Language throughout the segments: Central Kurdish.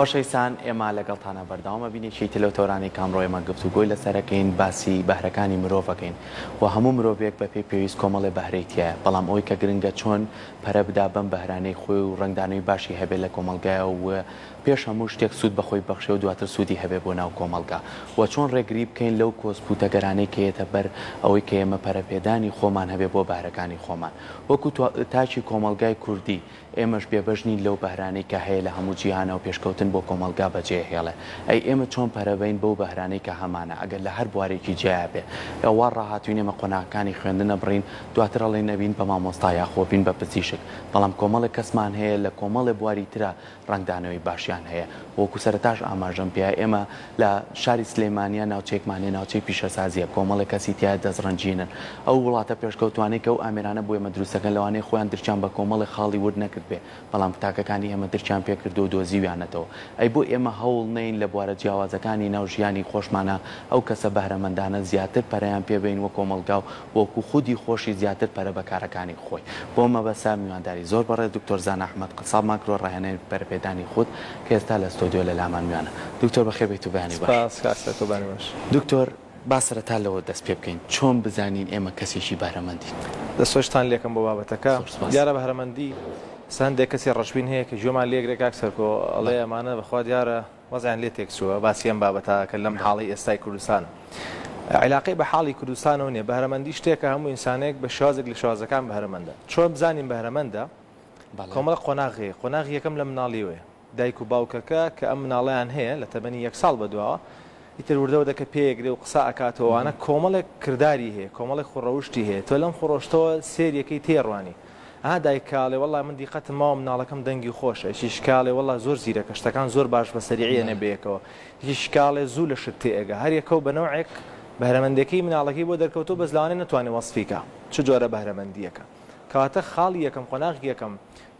خۆشەویستان ئێمە لەگەڵتانە بەردەوام ئەبین یەکێی تر لەو تۆرانەی کە ئەمڕۆ ئێمە گفتوگۆی لەسەر ئەکەین باسی بەهرەکانی مرۆڤ ئەکەین و هەموو مرۆڤێک بە پێی پێویست کۆمەڵێ بەهرەی تیایە بەڵام ئەوەی کە گرنگە چۆن پەرە بدا بەم بەهرانەی خۆی و ڕەنگدانەوی باشی هەبێ لە کۆمەڵگایە و پێش هەموو شتێک سوود بە خۆی ببەخشێ و دواتر سوودی هەبێ بۆ ناو کۆمەڵگا و چۆن ڕێگری بکەین لەو کۆسپ و تەگەرانەی کە یەتە بەر ئەوەی کە ئێمە پەرەپێدانی خۆمان هەبێ بۆ بەهرەکانی خۆمان وەکوو تاکی کۆمەڵگای کوردی ئێمەش بێبەش نین لەو بەهرانەی کە هەیە لە هەموو جیهانەوە پێشکەوتن بۆ کۆمەڵگا بەجێ ئەهێڵێ ئەی ئێمە چۆن پەرە بەین بەو بەهرانەی کە هەمانە ئەگەر لە هەر بوارێکی جیا بێ ئێ وا ڕاهاتووین ئێمە قۆناغەکانی خوێندن ئەبڕین دواتر ئەڵێین ئەبین بە مامۆستا یاخۆ ئەبین بە پزیشک بەڵام کۆمەڵێ کەسمان هەیە لە کۆمەڵێ بواری ترا ڕەنگدانەوەی باشیان هەیە وەکو سەرەتاش ئاماژەم پێا ئێمە لە شاری سلیمانیە ناوچەیەکمانەیە ناوچەی پیشەسازیە کۆمەڵێک کەسی تیایە دەستڕەنجینن ئەو وڵاتە پێشکەوتوانەی کە ئەو ئامێرانە بۆ ئێمە دروستەکەن لەوانەیە خۆیان درکیان بە کۆمەڵێک خاڵی ورد نەکردبێ بەڵام پتاکەکانی ئێمە درکیان پێکردوەو دۆزیویانەتەوە ئەی بۆ ئێمە هەوڵ نەین لە بوارە جیاوازەکانی ناو ژیانی خۆشمانا ئەو کەسە بەهرەمەندانە زیاتر پەرەیان پێبەین وە کۆمەڵگاو وەکو خودی خۆشی زیاتر پەرە بە کارەکانی خۆی. بۆ مەبەسە میوانداری زۆر بەڕێز دکتۆر زانا ئەحمەد قەساب ماکرۆ ڕاهێنەری پەرەپێدانی خود کە ئێستا لە ستۆدیۆ لە لامان میوانە. دکتۆر بەخێر بێیت و بەیانی باش. سپاس کاک سەرکۆ بەیانی باش. دکتۆر با سەرەتا لەوە دەست پێ بکەین چۆن بزانین ئێمە کەسێکی بەهرەمەندین؟ دەست خۆشتان لێکەم بۆ بابەتەکە. زۆر سپاس. دیارە بەهرەمەندی سەر هەندێک کەسی ڕەشبین هەیە کە گوێمان لێگرێ کاک سەرکۆ ئەڵێ ئەمانە بەخوا دیارە وەزعیان لێ تێکچووە، باسی ئەم بابەتە ئەکەن لەم حاڵی ئێستای کوردستان عیلاقەی بە حاڵی کوردستانەوە نیە، بەهرەمەندی شتێکە هەموو ئینسانێک بە شێوازێک لە شێوازەکان بەهرەمەندە، چۆن بزانین بەهرەمەندە کۆمەڵە قۆناغ هەیە، قۆناغی یەکەم لە مناڵیەوەیە، دایک و باوکەکە کە ئەم مناڵەیان هەیە لە تەمەنی یەک ساڵ بەدواوە ئیتر وردە وردە کە پێ ئەگرێ و قسە ئەکاتەوە ئەوانە کۆمەڵێک کرداری هەیە، کۆمەڵێک خوڕەوشتی هەیە، تۆ لەم خوڕەوشتەوە سێریەکەی تێ ڕوانی، ئەها دایک کاڵێ وەڵا من دیقەتم ماوە مناڵەکەم دەنگی خۆشە یەکیش کاڵێ وەڵا زۆر زیرەکە شتەکان زۆر باش بە سەریعی ئەنێ بە یەکەوە یەکیش کاڵێ زوو لە شت تێ ئەگا هەر یەکەو بە نەوعێک بەهرەمەندێکەی مناڵەکەی بۆ دەرکەوتوو بەس لەوانەیە نەتوانێ وەسفی کا چ جۆرە بەهرەمەندییەکە کەواتە خاڵی یەکەم قۆناغی یەکەم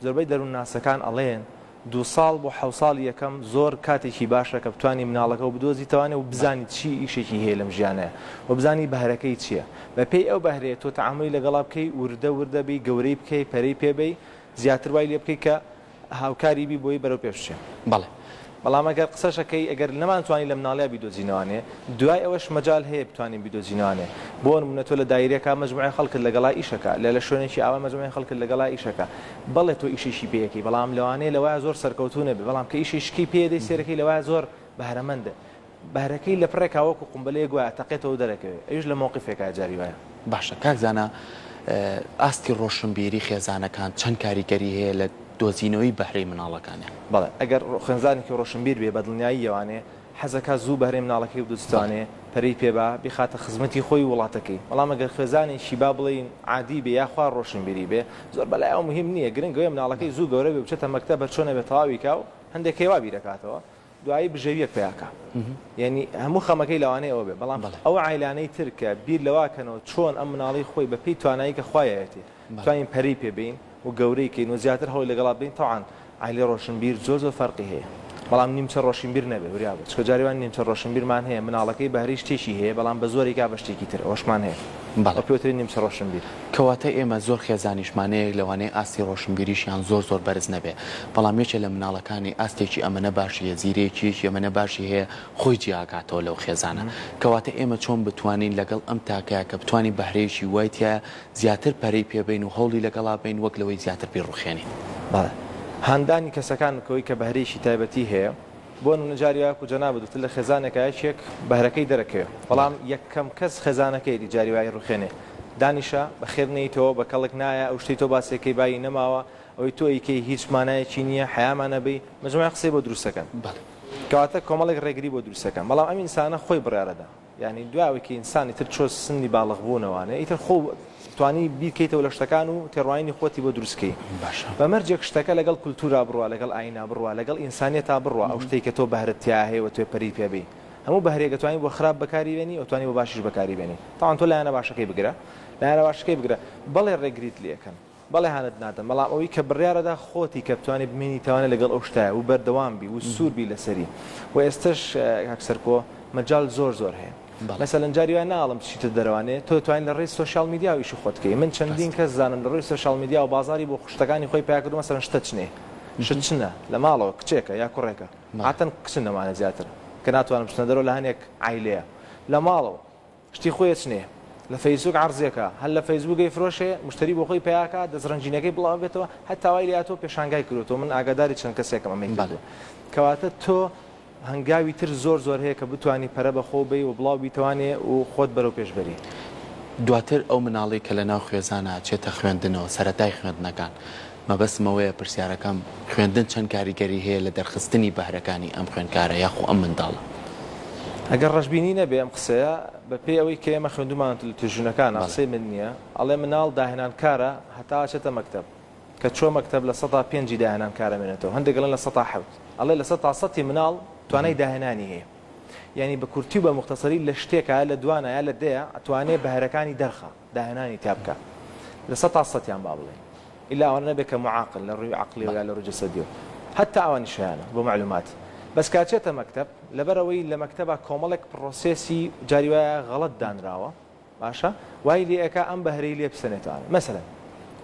زۆربەی دەروونناسەکان ئەڵێن دوو ساڵ بۆ حەوت ساڵی یەکەم زۆر کاتێکی باشە کە بتوانی مناڵەکەو بدۆزیتەوانێ و بزانی چی ئیشێکی هەیە لەم ژیانەیا و بزانی بەهرەکەی چیە بە پێی ئەو بەهرەیە تۆ تەعامولی لەگەڵا بکەی وردە وردە بی گەورەی بکەی پەرەی پێ بەی زیاتر وای لێ بکەی کە هاوکاری بی بۆی بەرەو پێش بچێ بەڵێ بەڵام ئەگەر قسەشەکەی ئەگەر نەمان توانی لە مناڵیا بیدۆزینەوانێ دوای ئەوەش مەجال هەیە بتوانین بیدۆزینەوانێ بۆ نمونە تۆ لە دایرەکا مەجموعەی خەڵکت لەگەڵا ئیشەکا لە لە شوێنێکی ئاوا مەجموعەی خەڵکت لەگەڵا ئیشەکا بەڵێ تۆ ئیشێکی پێ ئەکەی بەڵام لەوانەیە لەوایە زۆر سەرکەوتوو نەبێ بەڵام کە ئیشێشکی پێ ئەدەی سێرەکەی لەوایە زۆر بەهرەمەندە بەهرەکەی لە پڕێکا وەکو قومبەلەیەک وایە تەقێتەوە دەرەکەوێ ئەویش لە مەوقیفێکا جاری وایە. باشە کاک زانا ئاستی ڕۆشنبیری خێزانەکان چەند کاریگەری هەیە لە دۆزینەوەی بەهرەی منداڵەکانیان؟ بەڵێ ئەگەر خوێنزانێکی ڕۆشنبیر بێ بەدڵنیایی یەوانەیە حەزەکات زوو بەهرەی مناڵەکەی بدوستانێ، پەرەی پێ با، بیخاتە خزمەتی خۆی و وڵاتەکەی. بەڵام ئەگەر خوێزانێکی با بڵێین عادی بێ یاخوا ڕۆشنبیری بێ، زۆر بە لایەوە موهیم نییە، گرنگ ئەوەیە مناڵەکەی زوو گەورە بێ و بچێتە مەکتەب، هەرچۆن نەبێ تەواوی کا و هەندێک هەیە وا بیرەکاتەوە دوایی بژێوییەک پەیا کا. یانی هەموو خەمەکەی لەوانەیە ئەوە بێ، بەڵام ئەو عایلانەی تر کە بیر لەوا کەنەوە چۆن ئەم مناڵی خۆی بە پێی توانایی کە خوایەتی، توانین پەرەی پێ بێین و گەورەی کەین و زیاتر هەوڵی لەگەڵا بدەین تەوعان عایلەی ڕۆشنبیر زۆر زۆر فەرقی هەیە بەڵام نیمچە ڕۆشینبیر نەبێ وریا بە چکە جاری وان نیمچە ڕۆشنبیرمان هەیە مناڵەکەی بەهرەی شتێکی هەیە بەڵام بە زۆری کا بە شتێکی تر ئەوشمان هەیە بەڵێ پێ وترێ نیمچە ڕۆشنبیر. کەواتە ئێمە زۆر خێزانیشمان هەیە لەوانەیە ئاستی ڕۆشنبیریشیان زۆر زۆر بەرز نەبێ بەڵام یەکێ لە مناڵەکانی ئاستێکی ئەمەنە باشی هەیە زیرێکیەکی ئەمەنە باشی هەیە خۆی جیا ئەکاتەوە لەو خێزانە کەواتە ئێمە چۆن بتوانین لەگەڵ ئەم تاکە کە بتوانین بەهرەیەکی وای تیایە زیاتر پەرەی پێ بەین و هەوڵی لەگەڵا بەین وەک لەوەی زیاتر بیڕوخێنین. بەڵێ هاندانی کەسەکان بکەوەی کە بەهرەیەکی تایبەتی هەیە بۆ نمونە جاری وایە وەکو جەنابت وتت لە خێزانێکا یەکێک بەهرەکەی دەرەکەوێ بەڵام یەکەم کەس خێزانەکەیەتی جاری وایە ئەیڕوخێنێ دانیشە بەخێر نێیتەوە بە کەڵک نایە ئەو شتەی تۆ باسێکەی بایی نەماوە ئەوەی تۆ ئەیکەی هیچ مانایەکی نییە حەیامان ئەبەی مەجموعە قسەی بۆ دروستەکەن کەواتە کۆمەڵێک ڕێگری بۆ دروستەکەن بەڵام ئەم ئینسانە خۆی بڕیارەدا. یانی دوای ئەوەی کە ئینسان ئیتر چۆ سنی باڵغ بوونەوانە ئیتر خۆ توانی بیر کەیتەوە لە شتەکان و تێڕوانینی خۆتی بۆ دروست کەی بە مەرجێک شتەکە لەگەڵ کولتوورا بڕوا لەگەڵ ئاینا بڕوا لەگەڵ ئینسانیەتا بڕوا ئەو شتەی کە تۆ بەهرەت تیا هەیە و توێ پەری پێ بی هەموو بەهرەیەک ئەتوانی بۆ خراپ بەکاری بێنی ئەتوانی بۆ باشیش بەکاری بێنی تاوان تۆ لایەنە باشەکەی بگرە لایەنە باشەکەی بگرە بەڵێ ڕێگریت لێ ئەکەن بەڵێ هانت نادەم بەڵام ئەوەی کە بڕیارەدا خۆتی کە بتوانی بمێنیتەوانە لەگەڵ ئەو شتایە و بەردەوام بی و سوور بی لەسەری و ئێستەش کاک سەرکۆ مەجال زۆر زۆر هەیە مەسەلەن جاری وایە ناڵم بچیتە دەرەوانێ تۆ دەتوانی لە ڕێی سۆشیال میدیا و ئیشی خۆت بکەی من چەندین کەس زانم لە ڕووی سۆشیال میدیا و بازاری بۆ خوشتەکانی خۆی پەیا کردووە مەسەلەن شتە چنێ شت چنە لە ماڵەوە کچێکە یا کوڕێکە عادەتەن کچن لەمانە زیاتر کە ناتوانن بچنە دەرەوە لە هەنێک عایلەیە لە ماڵەوە شتی خۆێ چنێ لە فەیسوک عەرزێ کا هەر لە فەیسبوک گەی فرۆشێ مشتەری بۆ خۆی پەیا کا دەسرنجینەکەی بڵاو بێتەوە هەر تاوای لە تۆ پێشانگای کروتۆ من ئاگاداری چەند کەسێکم ئەمەی کردوە کەواتە تۆ هەنگاوی تر زۆر زۆر هەیە کە بتانی پەرە بە خۆ بی و بڵاو بیتوانێ و خۆت بەرەو پێش بەری. دواتر ئەو مناڵەی کە لە ناو خوێزانا ئەچێتە خوێندنەوە سەرەتای خوێندنەکان مەبەستم ئەوەیە پرسیارەکەم، خوێندن چەند کاریگەری هەیە لە دەرخستنی بەهرەکانی ئەم خوێندکارە یاخۆ ئەم منداڵە؟ ئەگەر ڕەشبینی نەبێ ئەم قسەیە بە پێی ئەوەی کە ئێمە خوێندومانەتە لە توێژینەکانا قسەی من نییە ئەڵێ مناڵ داهێنانکارە هەتا ئەچێتە مەکتەب کە چووە مەکتەب لە سەتا پێنجی داهێنانکار ئەمێنێتەوە هەندێک ئەڵێن لە سەتا حەوت ئەڵێ لە سەتا سەتی مناڵ توانای داهێنانی هەیە یانی بە کورتی و بە موختەسەری لە شتێکا یا لە دوانە یا لە دەیە ئەتوانێ بەهرەکانی دەرخا. داهێنانی تیا بکا لە سەد تا سەد یان با بڵێین ئیلا ئەوانە نەبێ کە معاقن لە ڕووی عەقڵی و یا لە ڕووی جەسەدی و هەتا ئەوانیش هەیانە بۆ مەعلوومات بەس کە ئەچێتە مەکتەب لەبەر ئەوەی لە مەکتەبا کۆمەڵێک پڕۆسێسی جاری وایە غەڵەت دانراوە باشە وای لێ ئەکا ئەم بەهرەی لێ بسەنێتانە مەسەلەن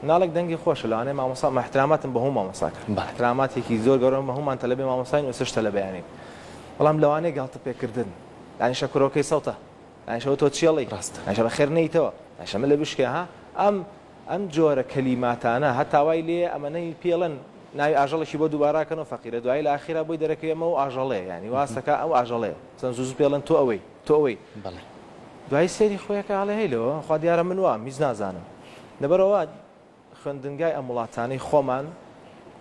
مناڵێک دەنگی خۆشە لەوانەیە مامۆسا مە احتراماتم بە هەموو مامۆساکان بە احتراماتێکی زۆر گەورەم بە هەموومان تەلەبەی مامۆساین و ئێستاش تەلەبەیانین بەڵام لەوانەیە گاڵتە پێکردن دانیشە کرۆکەی سەوتە ئایشەوە تۆ چی ئەڵێی ڕاستە ئایشە بەخێر نەیتەوە ئایشە ملێ بشکێ ها ئەم ئەم جۆرە کەلیماتانە هەتا وای لێیە ئەمەنەی پێ ئەڵێن ناوی ئاژەڵێکی بۆ دووبارە ئەکەن و فەقیرە دوایی لە ئاخیرا بۆی دەرەکەوێ ئەمە و ئاژەڵێ یانی واز دەکا ئەو ئاژەڵێ چەند زوو زوو پێ ئەڵێن تۆ ئەوەی تۆ ئەوەی بەڵێ دوایی سەیری خۆیەکە ئاڵێ هەی لەوە خوا دیارە من وام هیچ نازانم لەبەرەوە خوێندنگای ئەم وڵاتانەی خۆمان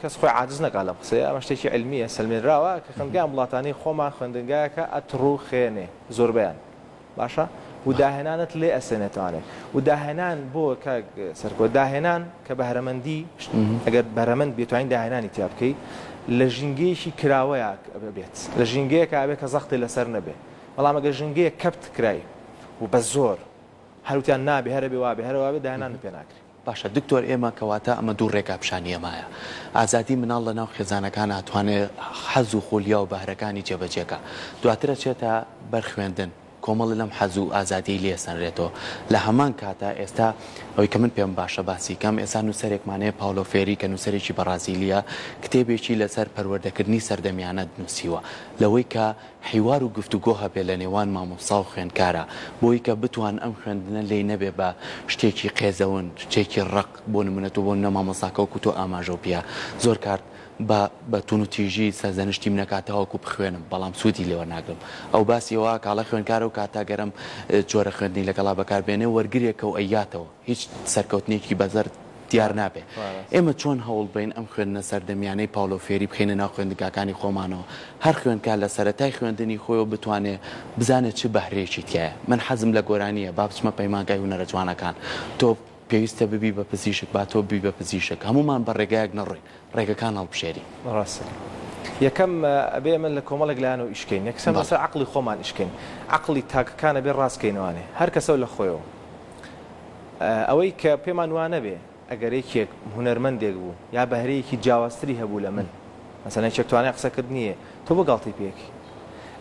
کەس خۆی عاجز نەکا لەم قسەیە ئەمە شتێکی علمیە سەلمێنراوە کە خوێندگای ئەم وڵاتانەی خۆمان خوێندنگایەکە ئەتڕوخێنێ زۆربەیان باشە و داهێنانت لێ ئەسێنێتوانێ و داهێنان بۆ کاک سەرکۆ داهێنان کە بەهرەمەندی ئەگەر بەرەمەند بێتوانین داهێنانی تیا بکەی لە ژینگەیەکی کراوەیە بێت لە ژینگەیەکە ئەبێت کە زەختی لەسەر نەبێ بەڵام ئەگەر ژینگەیە کەپت کرای و بە زۆر هەروتیان نابێ هەرە بێ وابێ هەرەوابێ داهێنان پێ ناکرێ باشە دکتۆر ئێمە کەواتە ئەمە دوو ڕێگا پیشانی ئێمایە ئازادی مناڵ لە ناو خێزانەکان ئاتوانێ حەز و خولیا و بەهرەکانی جێ بەجێ کا دواتر ئەچێتە بەر خوێندن کۆمەڵی لەم حەز و ئازادیەی لێ ئەسەنرێتەوە لە هەمان کاتا ئێستا ئەوەی کە من پێم باشە باسی کەم ئێستا نوسەرێکمان هەیە پاولۆ فێری کە نوسەرێکی بەڕازیلیە کتێبێکی لە سەر پەروەردەکردنی سەردەمیانەت نوسیوە لەوەی کە حیوار و گفتوگۆ هەبێ لە نێوان مامۆستا و خوێندکارا بۆی کە بتوان ئەم خوێندنە لێی نەبێ بە شتێکی قێزەون شتێکی ڕەق بۆ نمونە تۆ بۆ نمونە مامۆستاکە وەکو تۆ ئاماژەو پیە زۆر کارت بە بە تون و تیژی سەرزەنشتیم نەکات تاوەکو بخوێنم بەڵام سودی لێوە ناگرم ئەو باسی ئەوە ئەکاڵێ خوێندکار ئەو کاتە گەر ئەم جۆرە خوێندنی لەگەڵا بەکار بێنێ وەرگرێکەو ئەیاتەوە هیچ سەرکەوتنێکی بەزەر دیار نابێت. ئێمە چۆن هەوڵ بەین ئەم خوێندنە سەردەمیانەی پاولۆ فێری بخەینە ناو خوێندگاکانی خۆمانەوە، هەر خوێندکار لە سەرەتای خوێندنی خۆیەوە بتوانێت بزانێت چ بەهرەیەکی تیایە. من حەزم لە گۆرانییە، با بچمە پەیمانگای هونەرە جوانەکان. تۆ پێویستە ببی بە پزیشک، با تۆ ببی بە پزیشک. هەموومان بە ڕێگایەک نەڕۆین، ڕێگەکان هەڵبژێرین. ڕاستە. یەکەم ئەبێ ئێمە لە کۆمەڵێک لایەنەوە ئیش کەین. یەکسەر لەسەر عەقڵی خۆمان ئیش کەین. عەقڵی تاکەکان ئەبێ ڕاست کەینەوانێ. هەر کەسەو لە خۆیەوە. ئەوەی کە پێمان وانەبێ ئەگەر یەکێک هونەرمەندێک بوو یا بەهرەیەکی جیاوازتری هەبوو لە من مەسەن یەکێک توانای قسەکرد نییە تۆ بۆ گاڵتی پێکی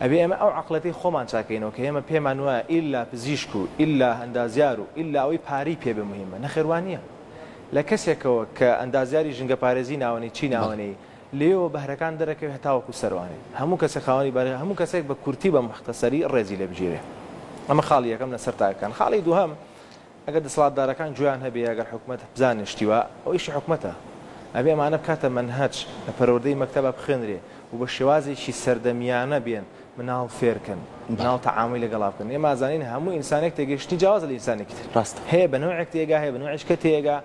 ئەبێ ئێمە ئەو عقلەتی خۆمان چاکەینەوە کە ئێمە پێمان وایە ئللا پزیشک و ئللا هەندازیار و ئللا ئەوەی پارەی پێ بێ مهمە نەخێوانە لە کەسێکەوە کە ئەندازیاری ژنگە پارێزی ناوەنەی چی ناوەنەی لێیەوە بەهرەکان دەرەکەوێ هەتاوەکو سەروانێ هەموو کەسێک خاوەنی بەهرەیە هەموو کەسێک بە کورتی بە موختەسەری ڕێزی لێ بگیرێ ئەمە خاڵی یەکەم لەسەر تاکەکان خاڵی دووهەم ئەگەر دەسەڵاتدارەکان گوێیان هەبێ ئەگەر حکومەت بزانێ شتی وا ئەوە ئیشی حکومەتە ئەبێ ئەمانە بکاتە مەنهەج لە پەروەردەی مەکتەبا بخوێنرێ و بە شێوازێکی سەردەمیانە بێن مناڵ فێرکەن مناڵ تەعامولی لەگەڵا بکەن ئێمە ئەزانین هەموو ئینسانێک تێگەیشتنی جیاوازە لە ئینسانێکی تر ڕاستە هەیە بە نەوعێک تێگا هەیە بە نەوعێک کە تێگا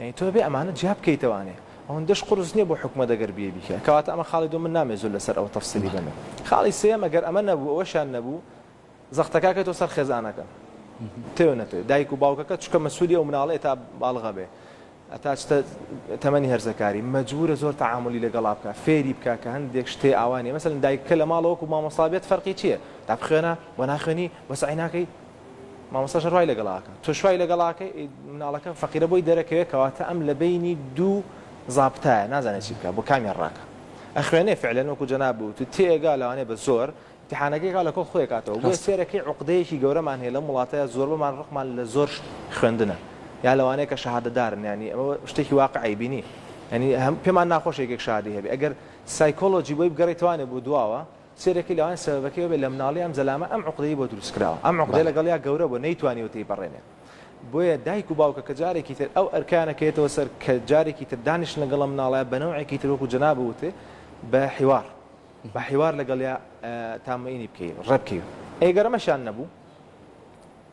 یانی تۆ ئەبێ ئەمانە جیا بکەیتەوانێ ئەوەندەش قورس نیە بۆ حکومەت گەر بیە بیکە کەواتە ئەمە خاڵی دوو من نامێ زۆر لەسەر ئەوە تەفسیلی بەم خاڵی سێم ئەگەر ئەمە نەبوو ئەوەشان نەبوو زەختەکاکە تۆ سەر خێزانەکە تێو نەتێ دایک و باوکەکە چکە مەسوولی ئەو مناڵێ تا باڵغە بێ ئەتا چتە تەمەنی هەرزەکاری مەجبورە زۆر تعاملی لەگەڵا بکە فێری بکە کە هەندێک شتێ ئاوانێ مەسەن دایککە لە ماڵەوەکو مامۆسا بێت فەرقی چییە تا بخوێنە بۆ ناخوێنی بەسەعیناکەی مامۆستاش هەر وای لەگەڵ ئاکا. تۆش وای لەگەڵ ئاکەی ئەی مناڵەکەم فەقیرە بۆی دەرەکەوێ کەواتە ئەم لەبەینی دوو زابتایە نازانێ چی بکا بۆ کامیان ڕاکا ئەخوێنێ فعلەن وەکو جەناب وتت تێئەگا لەوانەیە بە زۆر امتحانەکەی گا لەکۆڵ خۆی کاتەوە بۆیە سێرەکەی عوقدەیەکی گەورەمان هەیە لەم وڵاتە زۆربەمان ڕقمان لە زۆر شت خوێندنە یان لەوانەیە کە شەهادە دارن یانی ئەمە شتێکی واقعی بینی یانی هەم پێمان ناخۆش یەکێک شەهادەی هەبێ ئەگەر سایکۆلۆجی بۆی بگەڕیتوانێ بۆ دواوە سەیرەکەی لەوانەیە سەبەبەکەی ئەوەبێت لە مناڵی ئەم زەلامە ئەم عوقدەی بۆ دروست کراوە ئەم عوقدەی لەگەڵیا گەورە بووە نەیتوانیوە تێیپەڕێنێت بۆیە دایک و باوکە کە جارێکی تر ئەو ئەرکەیان ئەکەوێتەوە سەر کە جارێکی تر دانیشن لەگەڵ ئەم مناڵە بە نەوعێکی تر وەکو جەنابت وت بە حیوار بە حیوار لەگەڵیا تامەینی بکەی ڕێبکەی ئەگەر ئەمەشیان نەبوو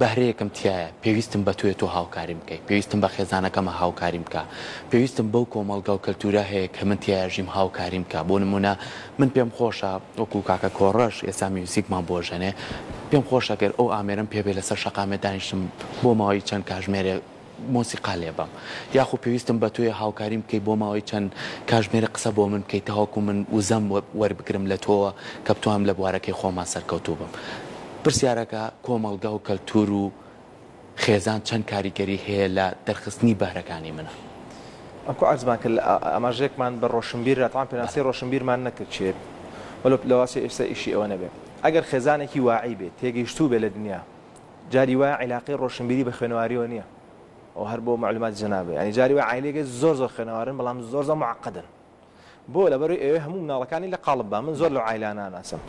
بەهرەیەکم تیایە، پێویستم بە تۆیە تۆ هاوکاریم بکەی، پێویستم بە خێزانەکەمە هاوکاریم بکە، پێویستم بەو کۆمەڵگا و کەلتوورە هەیە کە من تیایا ژیم هاوکاریم بکە، بۆ نموونە من پێم خۆشە وەکوو کاکە کۆڕەش ئێستا میوزیکمان بۆ ئەژەنێ، پێم خۆشە گەر ئەو ئامێرەم پێ بێ لەسەر شەقامێ دانیشتم بۆ ماوەی چەند کاژمێرێک، مۆسیقا لێ بەم یاخو پێویستم بە تۆیە هاوکاریم بکەی بۆ ماوەی چەند کاژمێرێک قسە بۆ من بکەی تاوەکو من وزەم وەربگرم لە تۆوە کە بتوانم لە بوارەکەی خۆما سەرکەوتوو بم پرسیارەکە کۆمەڵگا و کەلتور و خێزان چەند کاریگەری هەیە لە دەرخستنی بەهرەکانی منە؟ ئەمکو عەرزمان کرد ئاماژەیەکمان بە ڕۆشنبیر دا تەمان پێناسەی ڕۆشنبیرمان نەکرد چێ وەلۆ لەواسێ ئێستا ئیشی ئەوە نەبێ ئەگەر خێزانێکی واعی بێ تێگەیشتوو بێ لە دنیا جاری وایە عیلاقەی ڕۆشنبیری بە خوێنەواریەوە نیە ئەو هەر بۆ معلوماتی جەنابت یانی جاری وای عایلەیەکە زۆر زۆر خوێنەوارن بەڵام زۆر زۆر معقدن بۆ لەبەروی ئەوێ هەموو مناڵەکانی لە قاڵب با من زۆر لەو عایلا ناناسم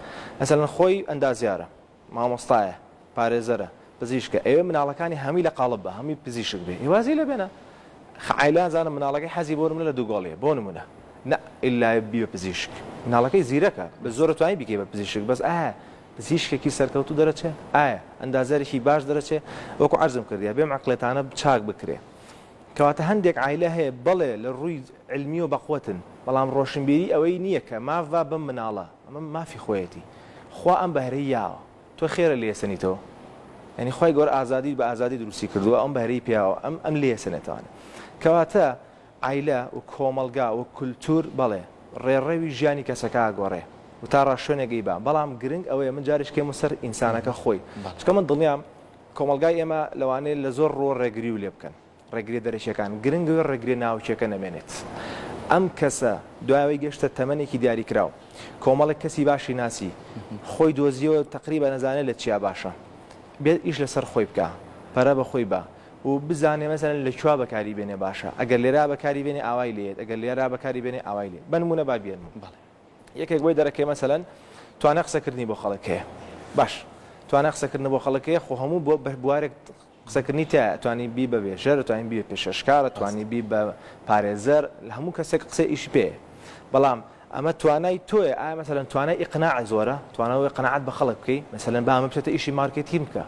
ئەسەلەن خۆی ئەندازیارە مامۆستایە پارێزەرە پزیشکە ئەوێ مناڵەکانی هەمی لە قاڵب بە هەمی پزیشک بێ هێوازی لە بێنە عایلان زانە مناڵەکەی حەزی بۆ منە لە دووگۆڵیە بۆ نمونە نە ئللا بی بە پزیشک مناڵەکەی زیرەکە بە زۆرە توانی بیکەی بە پزیشک بەس ئاە پزیشکێکی سەرکەوتوو دەرەچێ؟ ئایا ئەندازیارێکی باش دەرەچێ؟ وەکو عەرزم کردیە بێم عەقڵێتانە چاک بکرێ کەواتە هەندێک عایلە هەیە بەڵێ لە ڕووی علمیەوە بەقوەتن بەڵام ڕۆشنبیری ئەوەی نیە کە ماف با بەم مناڵە ئەمە مافی خۆیەتی خوا ئەم بەهرەی یاوە تۆ خێرە لێ سەنیتەوە یعنی خوای گەور ئازادی بە ئازادی دروستی کردووە ئەم بەهرەی پیاوە ئەم ئەم لێ سەنێتوانێت کەواتە عایلە و کۆمەڵگا و کولتوور، بەڵێ، ڕێڕەوی ژیانی کەسەکە ئاگۆڕێ و تا ڕاشوێنێک ئەی با، بەڵام گرنگ ئەوەیە من جاریش کەیمە سەر ئینسانەکە خۆی، چونکە من دڵنیام کۆمەڵگای ئێمە لەوانەیە لە زۆر ڕووەوە ڕێگریی لێ بکەن، ڕێگرییە دەرەکییەکان، گرنگ ئەوەیە ڕێگرییە ناوەکییەکە نەمێنێت. ئەم کەسە دوای ئەوەی گەشتە تەمەنێکی دیاریکراو، کۆمەڵێک کەسی باشی ناسی، خۆی دۆزییەوە، تەقریبەن ئەزانێ لە چیا باشە، بێت ئیش لەسەر خۆی بکا، پەرە بە خۆی با، و بزانێ مەسەلەن لە کوا بەکاری بێنێ باشە ئەگەر لێرا بەکاری بێنێ ئاوای لێ یەت ئەگەر لێرا بەکاری بێنێ ئاوای لێ بە نموونە با بیەنموو بەڵێ یەکێک بۆی دەرەکەی مەسەلەن توانا قسەکردنی بۆ خەڵک هەیە باش توانا قسەکردن بۆ خەڵک هەیە خۆ هەموو بۆ بە بوارێک قسەکردنی تا توانی بی بە بێژەر توانین بی پێشەشکارە توانی بی بە پارێزەر لە هەموو کەسێک قسە ئیش پێ بەڵام ئەمە توانای تۆیە ئایا مەسەلەن توانای ئیقناع زۆرە توانەوەی قەنەعەت بە خەڵک بکەی مەسەلەن با ئەمە بچێتە ئیشی مارکێتین بکە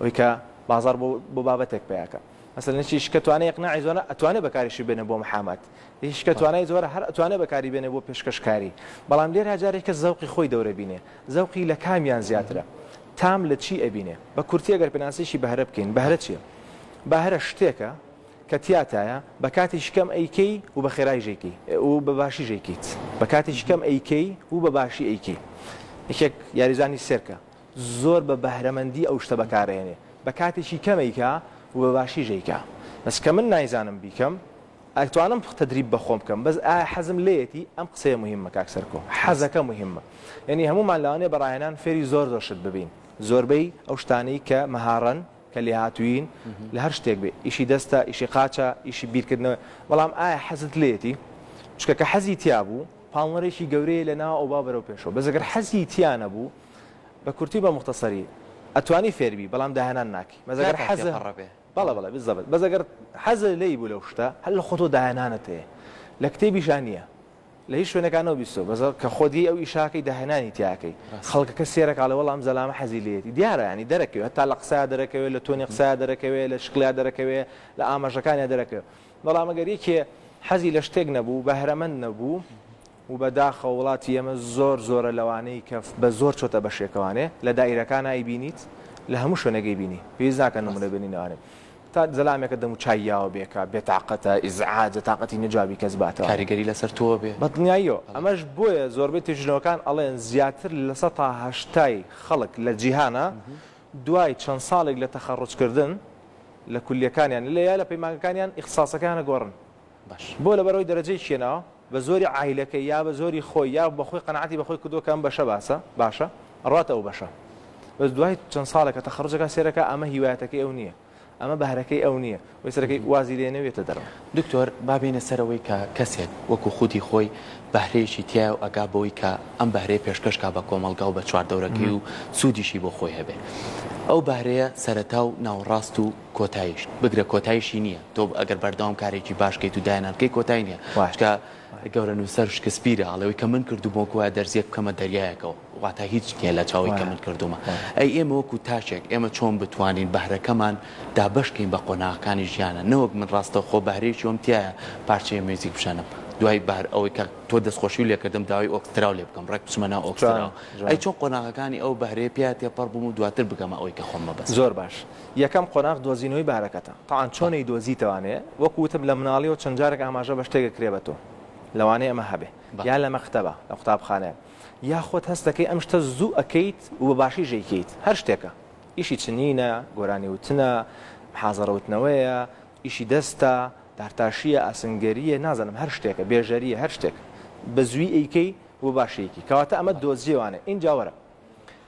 ئەوی کە بازاڕ بۆ بۆ بابەتێک پەیاکە مەسەلەن هیچی شکە توانای ئیقناعی زۆرە ئەتوانێ بەکاریشی بێنێ بۆ محامات هیچ شکە توانای زۆرە هەر ئەتوانێ بەکاری بێنێ بۆ پێشکەشکاری بەڵام لێرا جارێ کەس زەوقی خۆی دەورە بینێ زەوقی لە کامیان زیاترە تام لە چی ئەبینێ بە کورتی ئەگەر پێناسەیەکی بەهرە بکەین بەهرە چییە بەهرە شتێکە کە تیاتایە بە کاتی شکەم ئەیکەی و بە خێرای ژێکی و بە باشی ژێکیت بە کاتی شکەم ئەیکەی و بە باشی ئەیکی یەکێک یاریزانی سێرکە زۆر بە بەهرەمەندی ئەو شتە بەکارئەهێنێ بە کاتێکی کەم ئەیکا و بە باشیش ئەیکا بەس کە من نایزانم بیکەم ئەتوانم تدریب بە خۆم بکەم بەس ئایا حەزم لێیەتی ئەم قسەیە موهیمە کاک سەرکۆ حەزەکە موهیمە یەنی هەموومان لەوانەیە بە ڕاهێنان فێری زۆر زۆر شت ببین زۆربەی ئەو شتانەی کە مەهاڕەن کە لێهاتوویین لە هەر شتێک بێ ئیشی دەستە ئیشی قاچە ئیشی بیرکردنەوە بەڵام ئایا حەزت لێیەتی چونکە کە حەزی تیا بوو پاڵنەرێکی گەورەیە لە ناو ئەوبا بەرەو پێشەوە بەس گەر حەزی تیا نەبوو بە کورتی و بە موختەسەری ئەتوانی فێر بی بەڵام داهێنان ناکەی بەس ئەگەر حەزت تێپەڕ بێ بەڵێ بەڵێ بالزبط بەس ئەگەر حەزت لێی بوو لەو شتە هەر لە خۆتەوە داهێنانت هەیە لە کتێبیشا نییە لە هیچ شوێنێکا نەوە بیستۆ بەس کە خۆت یەی ئەو ئیشە کەی داهێنانی تیا کەی خەڵکەکە سێرە کە ئەڵێ وەڵا ئەم زەلامە حەزی لێیەتی دیارە یانی دەرەکەوێ هەتا لە قسەیا دەرەکەوێ لە تۆنی قسەیا دەرەکەوێ لە شکڵیا دەرەکەوێ لە ئاماژەکانیا دەرەکەوێ بەڵام ئەگەر یەکێ حەزی لە شتێک نەبوو بەهرەمەند نەبوو وبەداخەوە وڵاتی ئێمە زۆر زۆرە لەوانەی کە بە زۆر چۆتە بەشێکەوانێ لە دائیرەکان ئایبینیت لە هەموو شوێنێک ئەیبینی پێویست ناکە نمونە بێنی لەوانەی تا زەلامێکە دەموو چای یاوە بێکا بێتاقەتە ئیزعاجە تاقەتی نیە جوابی کەس باتەوە کاریگەری لەسەر تۆ بێ. بەدڵنیاییەوە ئەمەش بۆیە زۆربەی تێچوونەوەکان ئەڵێن زیاتر لە سەتا هەشتای خەڵک لە جیهانا دوای چەند ساڵێک لە تەخەڕوج کردن لە کولیەکانیان لە یا لە پەیمانگەکانیان ئیختساسەکەیان ئەگۆڕن. باش بۆ لەبەرەوەی دەرەجەی کێ ناوە بە زۆری عایلەکەی یا بە زۆری خۆی یا بە خۆی قەناعەتی بە خۆی کردووە کە ئەم بەشە باسە باشە ئەڕاتە ئەو بەشە بەس دوای چەند ساڵێکە تەخەڕجەکە سێرەکە ئەمە هیوایەتەکەی ئەو نییە ئەمە بەهرەکەی ئەو نییە وی سەرەکەی وازی لێ نەوێتە دەرەوە دکتۆر با بێینە سەرەوەی کە کەسێک وەکو خودی خۆی بەهرەیەکی تیایە و ئەگا بەوەی کە ئەم بەهرەیە پێشکەش کا بە کۆمەڵگا و بە چواردەورەکەی و سوودیشی بۆ خۆی هەبێ ئەو بەهرەیە سەرەتا و ناوەڕاست و کۆتایش بگرە کۆتایشی نیە تۆ ئەگەر بەردەوام کارێکی باش کەیت و داهێنان بکەی کۆتای نیە چکە گەورە نوسەر شکسپیرە ئەڵێ ئەوەی کە من کردوومە گوایە دەرزیەک بکەمە دەریایەکەوە واتە هیچ نیە لە چاوەی کە من کردوومە ئەی ئێمە وەکو تاکێک ئێمە چۆن بتوانین بەهرەکەمان دابەش کەین بە قۆناغەکانی ژیانە نەوەک من ڕاستەوخۆ بەهرەیەکی وەم تایە پارچەیە میوزیک بژەنم دوای بار ئەوەی کە تۆ دەستخۆشی لێ کردم داوای ئۆکستراو لێ بکەم ڕێک بچمە ناو ئۆکستراو ئەی چۆن قۆناغەکانی ئەو بەهرەیە پیا تێپەڕ بووم و دواتر بگەمە ئەوەی کە خۆم مەبەست زۆر باش. یەکەم قۆناغ دۆزینەوەی بارەکەتە، تەعان چۆن ئەیدۆزیتەوانێ وەکو وتم لە مناڵیەوە چەند جارێک ئاماژە بە شتێک ئەکرێ بە تۆ لەوانەیە ئەمە هەبێ یا لە مەکتەبە لە قوتابخانەیە یا خۆت هەست دەکەی ئەم شتە زوو ئەکەیت و بە باشیش ئەیکەیت هەر شتێکە ئیشی چنینە، گۆرانی وتنە، محازەرە وتنەوەیە، ئیشی دەستە، دارتاشییە، ئاسنگەرییە، نازانم هەر شتێکە، بێژەرییە هەر شتێکە بە زووی ئەیکەی و بە باشی ئەیکەی کەواتە ئەمە دۆزیەوانێ ئینجا وەرە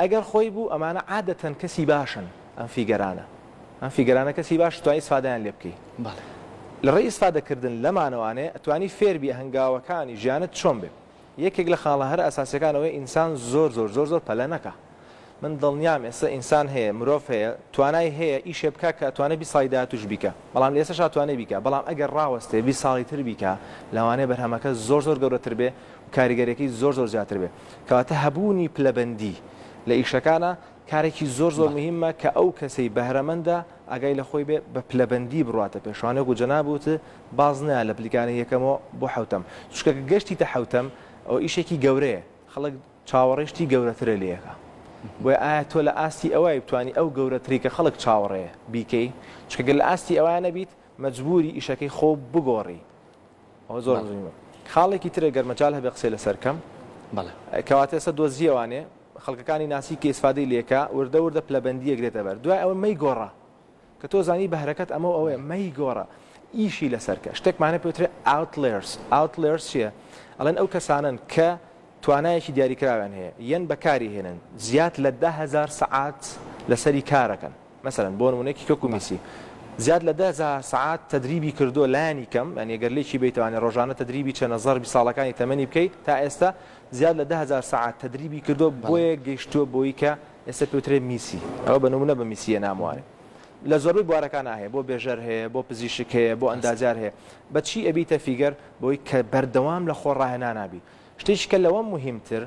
ئەگەر خۆی بوو ئەمانە عادەتەن کەسی باشن ئەم فیگەرانە ئەم فیگەرانە کەسی باش توانی ئیسفادەیان لێ بکەی لە ڕێی ئیسفادەکردن لەمانەوانێ ئەتوانی فێر بی هەنگاوەکانی ژیانت چۆن بێ یەکێک لە خاڵە هەرە ئەساسیەکانەوەی ئینسان زۆر زۆر زۆر زۆر پەلە نەکە من دڵنیام ئێستا ئینسان هەیە مرۆڤ هەیە توانای هەیە ئیشێ بکە کە توانێت بی ساڵی داهاتوش بیکە بەڵام لە ئێستا شاتوانێ بیکە بەڵام ئەگەر ڕاوەستێ بی ساڵی تر بیکە لەوانێ بەرهەمەکە زۆر زۆر گەورەتر بێ و کاریگەرێکی زۆر زۆر زیاتر بێ کەواتە هەبوونی پلەبەندی لە ئیشەکانا کارێکی زۆر زۆر مهیمە کە ئەو کەسەی بەهرەمەندە ئاگای لە خۆی بێ بە پلەبەندی بڕواتە پێش شوانێک و جەناب وت باز نایە لە پلیکانی یەکەمەوە بۆ حەوتەم چونکە گەشتیتە حەوتەم ئەوە ئیشێکی گەورەیە خەڵک چاوەڕێی شتی گەورەترە لێیەکە بۆیە ئایا تۆ لە ئاستی ئەوەی بتانی ئەو گەورەتری کە خەڵک چاوەڕێ بیکەی چونکە گەل ئاستی ئەوە نەبیت مەجبوری ئیشەکەی خۆ بگۆڕی خاڵێکی ترە گەر مەجال هەبێ قسەی لەسەر کەم کەواتە ئێستا دۆزیەوانێ خەڵکەکانی ناسی کە ئیسفادەی لێکە وردە وردە پلەبندیەک دێتە بەر دوای ئەوە مەی گۆڕا کە تۆ زانی بە هەرەکەت ئەمە ئەوەیە مەی گۆڕە ئیشی لەسەرکە شتێکمانە پێوترێ ئاوتلێرس ئاوتلێرس چیە ئەڵێن ئەو کەسانن کە توانایەکی دیاریکراویان هەیە یەن بەکاری هێنن زیاد لە دههزار سعات لەسەری کارەکەن مەسەلەن بۆ نموونە کیکە کومیسی زیاد لە دە هەزار سەعات تەدریبی کردووە لانی کەم، یانی گەر لێکی بەی توانێ ڕۆژانە تەدریبی چەنە زەڕبی ساڵەکانی تەمەنی بکەیت تا ئێستا زیاد لە دە هەزار سەعات تەدریبی کردووە بۆیە گەیشتووە بۆی کە ئێستا پێ وترێ میسی ئەوە بە نموونە بە میسیە ناموارێ لە زۆربەی بوارەکانا هەیە بۆ بێژەر هەیە بۆ پزیشک هەیە بۆ ئەندازیار هەیە بەچی ئەبیتە فیگەر بۆی کە بەردەوام لە خۆ ڕاهێنانابی شتێکی کە لەوە مهمتر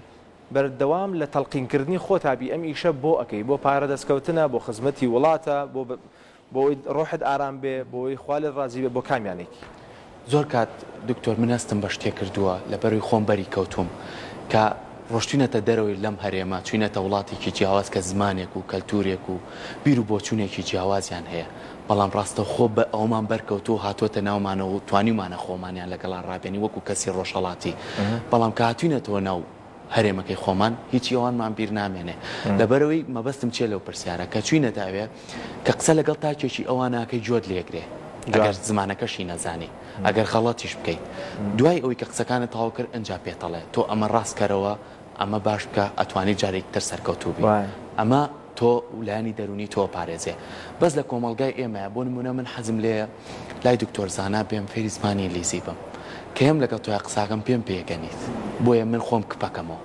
بەردەوام لە تەڵقین کردنی خۆتا بی ئەم ئیشە بۆ ئەکەی بۆ پارە دەست کەوتنە بۆ خزمەتی وڵاتە بۆ بۆ ئەوەی ڕۆحت ئارام بێ بۆ ئەوەی خوا لێت ڕازی بێ بۆ کامیانێکی. زۆر کات دکتۆر من هەستم بە شتێک کردووە لەبەروی خۆم بەری کەوتووم کە ڕۆشتوینەتە دەرەوەی لەم هەرێمە چوینەتە وڵاتێکی جیاواز کە زمانێک و کەلتورێک و بیر و بۆچونێکی جیاوازیان هەیە بەڵام ڕاستەوخۆ بە ئەومان بەرکەوتووە و هاتووەتە ناومانەوە و توانیومانە خۆمانیان لەگەڵا ڕابێنین وەکو کەسی ڕۆژهەڵاتی، بەڵام کە هاتووینەتەوە ناو هەرێمەکەی خۆمان هیچی ئەوانمان بیر نامێنێ. لەبەرئەوەی مەبەستم چییە لەو پرسیارە، کە چووینەتە ئەوێ، کە قسە لەگەڵ تاکێکی ئەوان ناکەی جوت لێکرێ، ئەگەر زمانەکەشی نەزانی، ئەگەر غەڵەتیش بکەیت، دوای ئەوەی کە قسەکانت تەواو کرد ئەنجا پێتەڵێ، تۆ ئەمە ڕاست کەرەوە، ئەمە باش بکە، ئەتوانیت جارێکی تر سەرکەوتوو بیت. ئەمە. تۆ و لایەنی دەروونی تۆ پارێزێ بەس لە کۆمەڵگای ئێمەیە بۆ نموونە من حەزم لێیە لای دکتۆر زانا بێم فێری زمانی ئینگلیزی بم کە یەم لەگەڵ تۆیا قساکەم پێم پێگەنیت بۆیە من خۆم کپەکەمەوە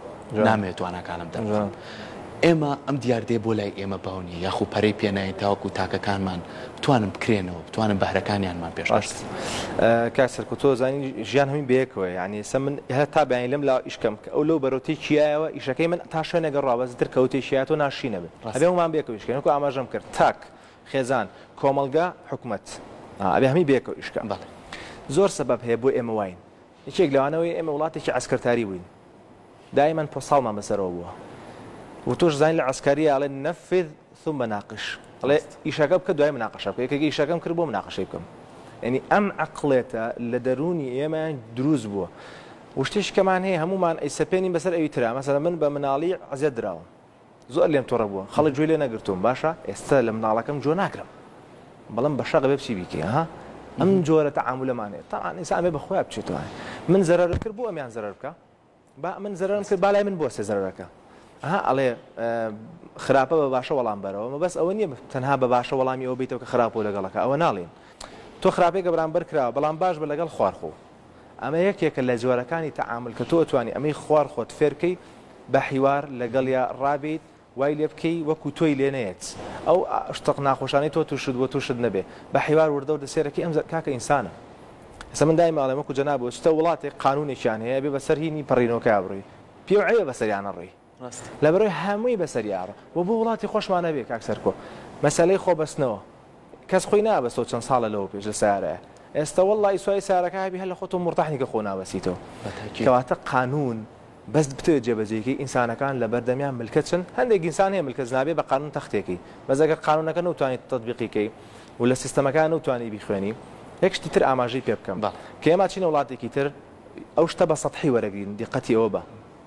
نامەوێت تواناکانم دەربخەم ئێمە ئەم دیاردەیە بۆ لای ئێمە باو نییە یاخو پەرەی پێناین تاوەکو تاکەکانمان بتوانن بکرێنەوە بتوانن بەهرەکانیانمان پێشکەش کاک سەرکو تۆ زانی ژیان هەمی بەیەکەوە یعنی سە من هە تا بەیانی لەم لا ئیشکەم کە ئەو لەو بەرەوتی چیایەوە ئیشەکەی من تا شوێنێک گەڕا بەس تر کەوتێ چیا تۆ ناشینە بێ هەبێ ومان بێکەوە ئیشکەن وەکو ئاماژەم کرد تاک خێزان کۆمەڵگا حکومەت ئەبێ هەمی بێکەوە ئیشکەن بەڵێ زۆر سەبەب هەیە بۆ ئێمە واین یەکێک لەوانەوەی ئێمە وڵاتێکی عسکرتاری بووین دایمەن پۆساڵمان بەسەرەوە بووە وتۆش زانین لە عسکاری ئاڵێ نەفذ ثم ناقش ئەڵێ ئیشەکە بکە دوای مناقەشە بکە یەکێک ئیشەکەم کرد بۆ مناقەشەی بکەم یعنی ئەم عقلێتە لە دەرونی ئێمەیان دروست بووە وشتێش کەمان هەیە هەمومان ئەی سەپێنین بەسەر ئەوی تررا مەسەر من بە مناڵی عزێت دراوم زۆر لێم تۆڕە بووە خەڵک گوێ لێ نەگرتوم باشە ئێستا لە مناڵەکەم جۆ ناکرم بەڵم بە شەق بێ بچی بیکە ها ئەم جۆرە تەعاملەمانێت تاوان ئینسان بێ بەخۆیا بچێتەوە من زەرەر کرد بۆ ئەمیان زەرەر بکە با من زەرەرم کرد با لای من بوەستێ زەرەرەکە ها ئەڵێ خراپە بە باشە وەڵام بەرەوە مە بەس ئەوە نییە تەنها بە باشە وەڵامی ئەو بیتەوە کە خراپ بۆ لەگەڵەکە ئەوە ناڵین تۆ خراپێکە بەرامبەر کراوە بەڵام باش بە لەگەڵ خوارخۆ ئەمە یەکێکە لە جۆرەکانی تەعامل کە تۆ توانی ئەمەی خوار خۆت فێرکەی بە حیوار لەگەڵیا ڕابیت وای لێ بکەی وەکو تۆی لێ نەیەت ئەو شتەق ناخۆشانەی تۆ توشت بوە توشت نەبێ بە حیوار وردەو دەسێرەکی ئەم زە کاکە ئینسانە ئێستا من دایمە ئەڵێم وەکو جەنابت چتە وڵاتێک قانونێکیان هەیە ئەبێ بەسەر هینی پەڕینۆکەیا بڕۆی پێو عەیبە بەسەریانە ڕۆی لەبەرەوەی هەمووی بەسەریا ڕۆ وە بۆ وڵاتی خۆشمانە بێ کاک سەرکۆ مەسەلەی خۆ بەستنەوە کەس خۆی نابەستەوە چەند ساڵە لەوە پێش لە سارایە ئێستا وەڵی سوای سارەکە هەبی هەر لە خۆتۆ مڕتەحنی کە خۆ نابەسیتەوە کەواتە قانون بەس بتەوێ جێبەجێی کەی ئینسانەکان لەبەر دەمیان ملکەچ چن هەندێک ئینسان هەیە ملکەچ نابێ بە قانون تەختێ کەی بەس ئەگەر قانونەکە نەوتانی تەتبیقی کەی و لە سیستەمەکە نەوتانی بیخوێنی یەک شتی تر ئاماژەی پێ بکەم کە ئێمە ئەچینە وڵاتێکی تر ئەو شتە بە سەتحی وەرەگرین دیقەتی ئەوە بە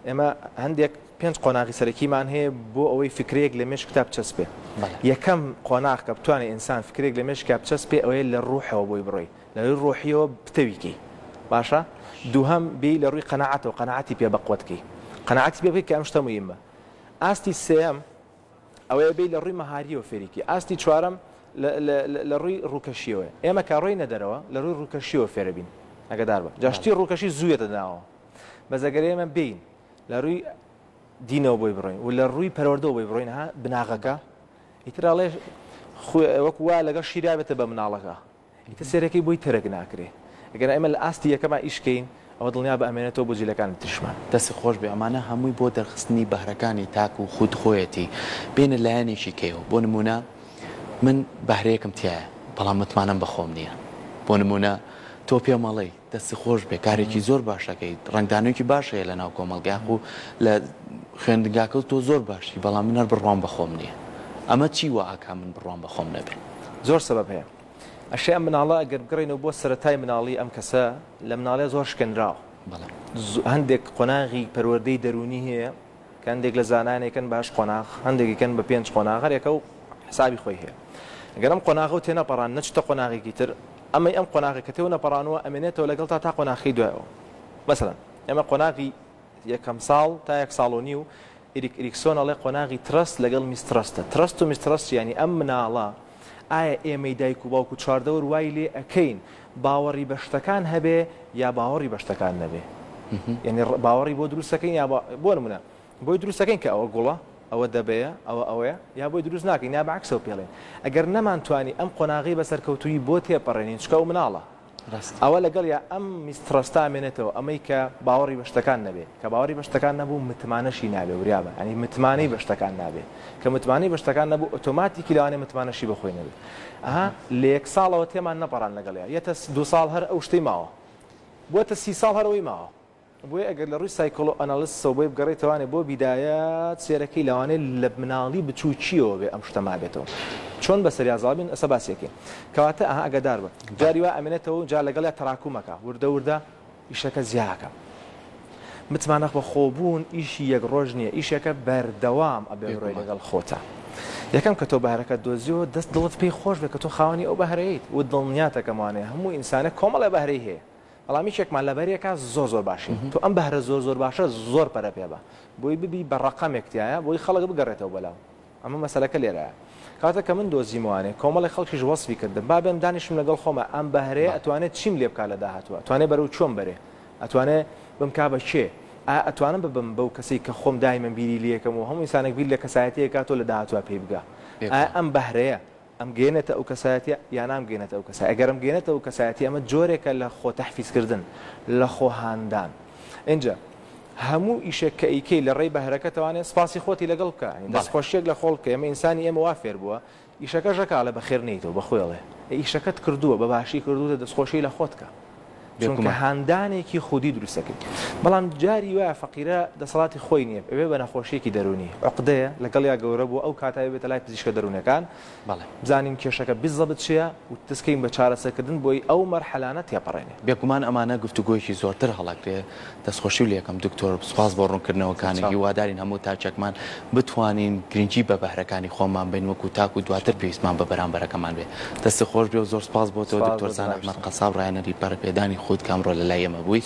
ئێمە هەندێک پێنج قۆناغی سەرەکیمان هەیە بۆ ئەوەی فکرەیەک لە مێشکتا بچەسپێ یەکەم قۆناغ کە بتوانێ ئینسان فکرێک لە مێشکا بچەسپێ ئەوەیە لە روحەوە بۆی بڕۆی لەروی ڕۆحیەوە پتەوی کەی باشە دووهەم بێی لەروی قەناعەتەوە قەناعەتی پێ بەقوەت کەی قەناعەتی پێ بکەی کە ئەم شتە مویممە ئاستی سێیەم ئەوەیە بێی لەروی مەهاریەوە فێریکی ئاستی چوارەم لەروی ڕووکەشیەوە ئێمە کە ڕۆی نەدەرەوە لەروی ڕووکەشیەوە فێرەبین ئەگەدار بە جاشتی ڕووکەشی زووێتە ناوە بەزەگەر ئێمە بین لەروی دینەوە بۆی بڕۆین و لە ڕووی پەروەردەوە بۆی بڕۆین ها بناغەکە ئیتراڵێ وەک وا لەگەڵ شیرابێتە بە مناڵەکە ئیتر سێرەکەی بۆی تەرک ناکرێ. ئەگەر ئێمە لە ئاستی یەکەما ئیش کەین، ئەوە دڵنیابە ئەمێنێتەوە بۆ جیلەکانی تریشمان. دەستت خۆش بێ ئەمانە هەمووی بۆ دەرخستنی بەهرەکانی تاک و خود خۆیەتی بێنە لایەنێکی کەیەوە بۆ نموونە من بەهرەیەکم تیایە بەڵام متمانەم بە خۆم نیە بۆ نموونە تۆ پێمەڵێی دەستت خۆش بێ کارێکی زۆر باش ئەکەیت ڕەنگدانەوێکی باش هەیە لە ناو کۆمەڵگا خو لە خوێندنگاکەو تۆ زۆر باشی بەڵام من هەر بڕوام بە خۆم نیە ئەمە چی وا ئەکا من بڕوام بە خۆم نەبێ. زۆر سەبەب هەیە ئەشێ ئەم مناڵە ئەگەر بگەڕێینەوە بۆ سەرەتای مناڵی ئەم کەسە لە مناڵیا زۆر شکێنراوە بەڵێ. زۆ هەندێک قۆناغی پەروەردەی دەروونی هەیە کە هەندێک لە زانایان ئەیکەن بە هەشت قۆناغ هەندێک ئەیکەن بە پێنج قۆناغ هەرێکەو حسابی خۆی هەیە ئەگەر ئەم قۆناغەو تێنەپەڕاند نەچتە قۆناغێکی تر ئەمەی ئەم قۆناغە کە تێو نەپەڕانووە ئەمێنێتەوە لەگەڵتا تا قۆناغەکەی دوایەوە. مەسەلەن ئێمە قۆناغی یەکەم ساڵ تا یەک ساڵ و نیو ئیریک ئیریکسۆن ئەڵێ قۆناغی ترەست لەگەڵ میسترەستە. ترەست و میسترەست چیە؟ یانی ئەم مناڵە ئایا ئێمەی دایک و باوک و چواردەور وای لێ ئەکەین باوەڕی بە شتەکان هەبێ یا باوەڕی بە شتەکان نەبێ؟ یانی باوەڕی بۆ دروست ئەکەین یا با بۆ نمونە بۆی دروست دەکەین کە ئەوە گوڵە، ئەوە دەبەیە، ئەوە ئەوەیە، یا بۆی دروست ناکەین یا بە عەکسەوە پێڵێین. ئەگەر نەمانتوانی ئەم قۆناغەی بە سەرکەوتوویی بۆ تێپەڕێنین، چونکە ئەو مناڵە، ئەوا لەگەڵیا ئەم میستڕەستە مێنێتەوە، ئەمەی کە باوەڕی بە شتەکان نەبێ. کە باوەڕی بە شتەکان نەبوو، متمانەشی نابێ، وریابە، یانی متمانەی بە شتەکان نابێ. کە متمانەی بە شتەکان نەبوو، ئۆتۆماتیکی لەوانەیە متمانەشی بە خۆی نەبێ. ئەها، لە یەک ساڵەوە تێمان نەپەڕاند لەگەڵیا، یەتە دوو ساڵ هەر ئەو شتەی ماوە. بۆتە سی ساڵ هەر ئەوەی ماوە. بۆیە ئەگەر لە ڕووی سایکۆلۆ ئەنالیستسەوە بۆی بگەڕێیتەوانێ بۆ بیدایەت سێرەکەی لەوانەیە لە مناڵی بچووکییەوە بێ ئەم شتە مابێتەوە چۆن بەسەر یا زاڵ بین ئەسە باسی ئەکەین کەواتە ئەها ئەگەدار بە جاری وا ئەمێنێتەوەو جا لەگەڵیا تەراکوم ئەکا وردە وردە ئیشەکە زیا ئەکا متمانە بە خۆ بوون ئیشی یەک ڕۆژ نییە ئیشێکە بەردەوام ئەبێ بڕۆی بێگومان لەگەڵ خۆتا یەکەم کە تۆ بەهرەکەت دۆزیەوە دەست دڵت پێی خۆش بێ کە تۆ خاوەنی ئەو بەهرەیت و دڵنیاتە کەمانێ هەموو ئینسانێک کۆمەڵێ بەهرەی هەیە بەڵام یەکێکمان لە بەرێکە زۆر زۆر باشین تۆ ئەم بەهرە زۆر زۆر باشە زۆر پەرە پێ بە بۆی ببی بە ڕەقەمێک تیایە بۆی خەڵک بگەڕێتەوە بەلاو ئەمە مەسەلەکە لێرایە کاتێک کە من دۆزیموانێ کۆمەڵی خەڵکیش وەسفی کردم با بێم دانیشم لەگەڵ خۆمە ئەم بەهرەیە ئەتوانێت چیم لێ بکا لە داهاتوە ئەتوانێ بەرەو چۆم بەرێ ئەتوانێ بمکا بە کێ ئایا ئەتوانم ببم بەو کەسەی کە خۆم دایمەن بیری لێکەم و هەموو ئینسانێک بیر لە کەسایەتیەکە تۆ لە داهاتوە پێی بگا ئایا ئەم بەهرەیە ئەمگەیەنێتە ئەو کەسایەتیە یا نامگەیەنێتە ئەو کەسایەتیە؟ ئەگەر ئەمگەیەنێتە ئەو کەسایەتیە ئەمە جۆرێکە لە خۆ تەحفیز کردن، لە خۆ هاندان. ئینجا هەموو ئیشێک کە ئەیکەی لە ڕێی بەهرەکە توانێ سپاسی خۆتی لەگەڵ بکە، یانی دەست بەڵێ. خۆشیەک لە خۆڵ بکە، ئێمە ئینسانی ئێمە وا فێر بووە ئیشەکەش ئەکا ئەڵێ بەخێر نێیتەوە بە خۆی ئەڵێ ئێ ئیشەکەت کردووە بە باشی کردووتە دەست خۆشی لە خۆت کە. چونکە هاندانێکی خودی دروست دەکەیت بەڵام جاری وایە فەقیرە دەسەڵاتی خۆی نییە ئەوێ بە نەخۆشیەکی دەرونی عقدەیە لەگەڵ یا گەورە بوو ئەو کاتە بێتە لای پزیشکە دەروونەکان بزانین کێشەکە بزەبت چیە و تسکین بە چارەسەکردن بۆی ئەو مەرحەلانە تێپەڕێنێ. بێگومان ئەمانە گفتوگۆیەکی زۆرتر هەڵەگرێ. دەستخۆشی لێکەم دکتۆر، سوپاس بۆ ڕوونکردنەوەکانت، هیوادارین هەموو تاکێکمان بتوانین گرنگی بە بەهرەکانی خۆمان بەین وەکو تاک و دواتر پێویستمان بە بەرامبەرەکەمان بێت. دەستت خۆشبێ و زۆر سوپاس بۆ تۆ دکتۆر زەنەبمەند قەساب ڕاهێنەری پەرەپێدانی خوود کە ئەمڕۆ لەلای ئێمە بوویت.